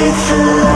with the